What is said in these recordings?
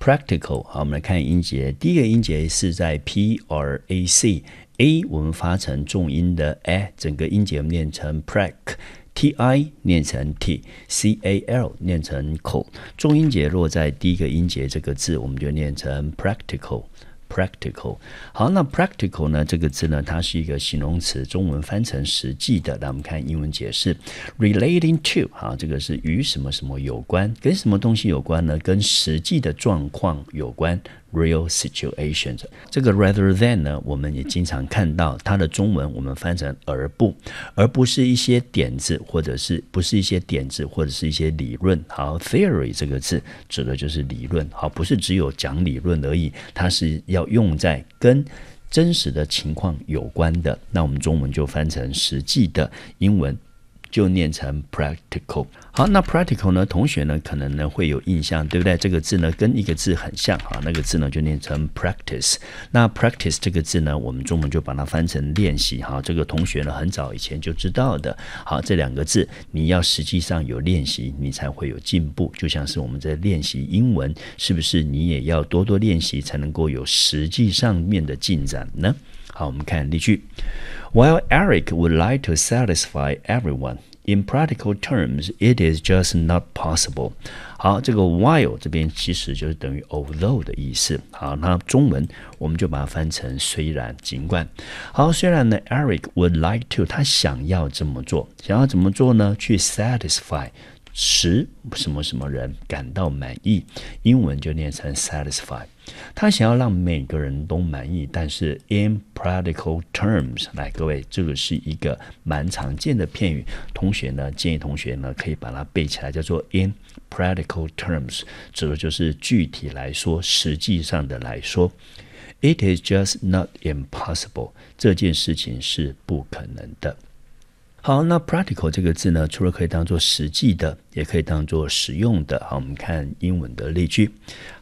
practical。好，我们来看音节，第一个音节是在 p r a c，a 我们发成重音的 a，整个音节我们念成 prac，t i 念成 t，c a l 念成 c，重音节落在第一个音节这个字，我们就念成 practical。practical，好，那 practical 呢？这个字呢，它是一个形容词，中文翻成实际的。那我们看英文解释，relating to，好，这个是与什么什么有关，跟什么东西有关呢？跟实际的状况有关。Real situations，这个 rather than 呢，我们也经常看到它的中文，我们翻成而不，而不是一些点子，或者是不是一些点子，或者是一些理论。好，theory 这个字指的就是理论，好，不是只有讲理论而已，它是要用在跟真实的情况有关的。那我们中文就翻成实际的，英文就念成 practical。好，那 practical 呢？同学呢，可能呢会有印象，对不对？这个字呢跟一个字很像，啊，那个字呢就念成 practice。那 practice 这个字呢，我们中文就把它翻成练习，哈。这个同学呢很早以前就知道的。好，这两个字你要实际上有练习，你才会有进步。就像是我们在练习英文，是不是你也要多多练习，才能够有实际上面的进展呢？好，我们看例句：While Eric would like to satisfy everyone. In practical terms, it is just not possible. 好，这个 while 这边其实就是等于 although 的意思。好，那中文我们就把它翻成虽然、尽管。好，虽然呢，Eric would like to，他想要这么做，想要怎么做呢？去 satisfy。使什么什么人感到满意，英文就念成 satisfy。他想要让每个人都满意，但是 in practical terms，来各位，这个是一个蛮常见的片语。同学呢，建议同学呢可以把它背起来，叫做 in practical terms，指的就是具体来说，实际上的来说。It is just not impossible，这件事情是不可能的。好，那 practical 这个字呢，除了可以当做实际的，也可以当做实用的。好，我们看英文的例句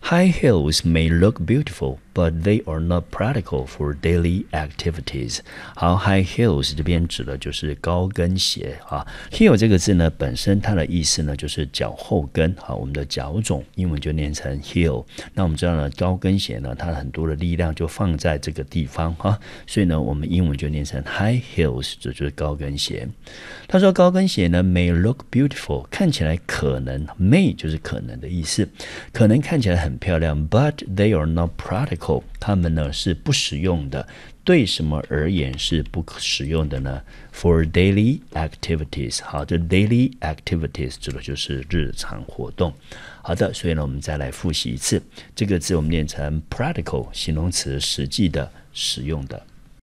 ：High heels may look beautiful, but they are not practical for daily activities。好，high heels 这边指的就是高跟鞋啊。heel 这个字呢，本身它的意思呢，就是脚后跟。好，我们的脚趾，英文就念成 heel。那我们知道呢，高跟鞋呢，它很多的力量就放在这个地方哈，所以呢，我们英文就念成 high heels，这就是高跟鞋他说：“高跟鞋呢，may look beautiful，看起来可能 may 就是可能的意思，可能看起来很漂亮，but they are not practical，它们呢是不实用的。对什么而言是不实用的呢？For daily activities，好，这 daily activities 指的就是日常活动。好的，所以呢，我们再来复习一次这个字，我们念成 practical，形容词，实际的，实用的。”